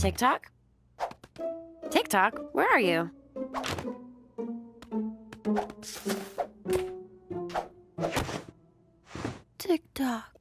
TikTok? TikTok, where are you? TikTok.